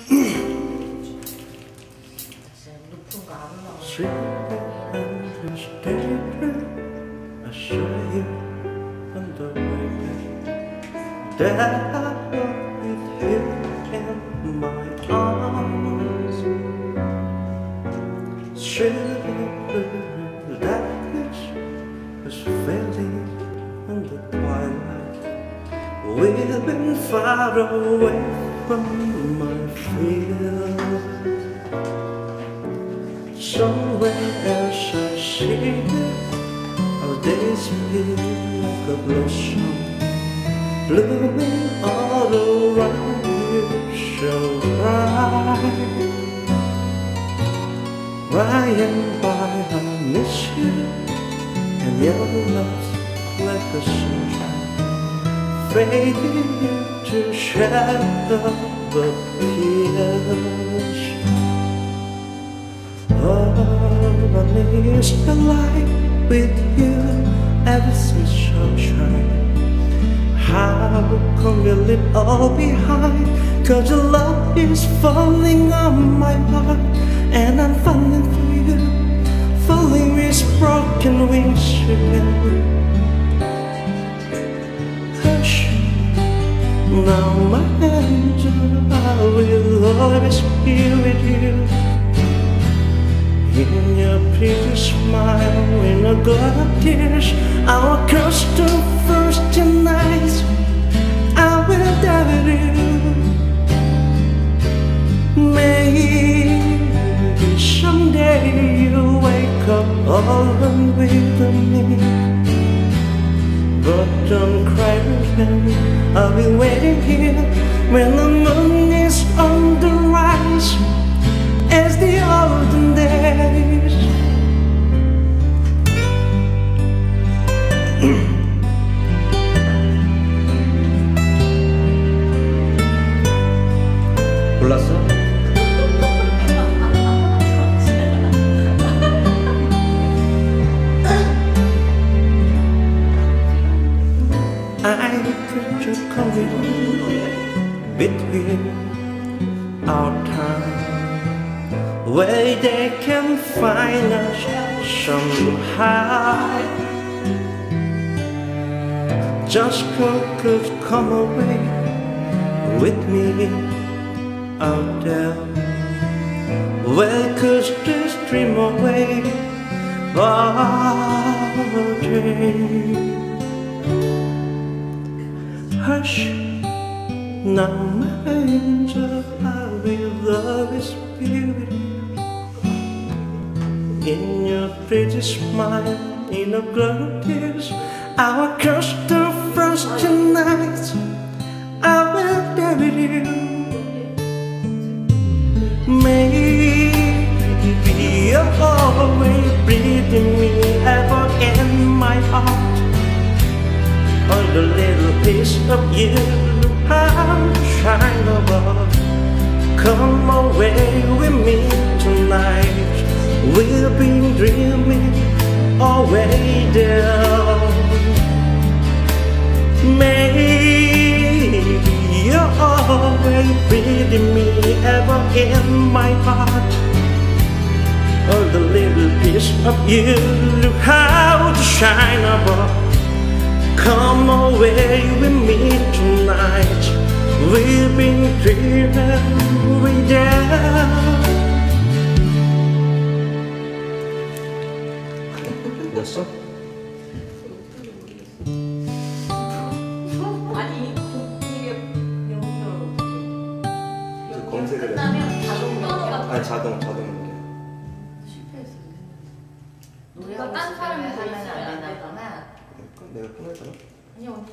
I saw you on the way I walk with in my arms that which was fading in the twilight We've been far away from my field Somewhere else I see Our days feel like a blossom Blooming all around you so bright By and by I miss you And your love's like a sunshine Fading into of tears Oh, I miss the light with you Everything's sunshine How come you leave all behind? Cause your love is falling on my heart And I'm falling for you. Falling with broken wings again Now my angel I will always be with you in your pretty smile, in a glow of tears, our custom first tonight. I will die with you. Maybe someday you'll wake up alone with me. But don't cry again. I'll be waiting here when the moon is on the rise. As the just come between our time where they can find us somehow. Just could come away with me out there. Where could just dream away our day? Hush, now my angel, I will always be with you. In your pretty smile, in a glow of tears, our custom first tonight. I will with you. Maybe you're piece of you, how shine above. Come away with me tonight. We've been dreaming all way down. Maybe you're always breathing me ever in my heart. Oh, the little piece of you, how to shine We've been down. 됐어? 아니, 이게 영어로 이제 검색을 해. 끝나면 자동. 아니 자동 자동. 실패했어. 누가 딴 사람이 안안 되나 되나? 내가 끊었잖아. 아니 언니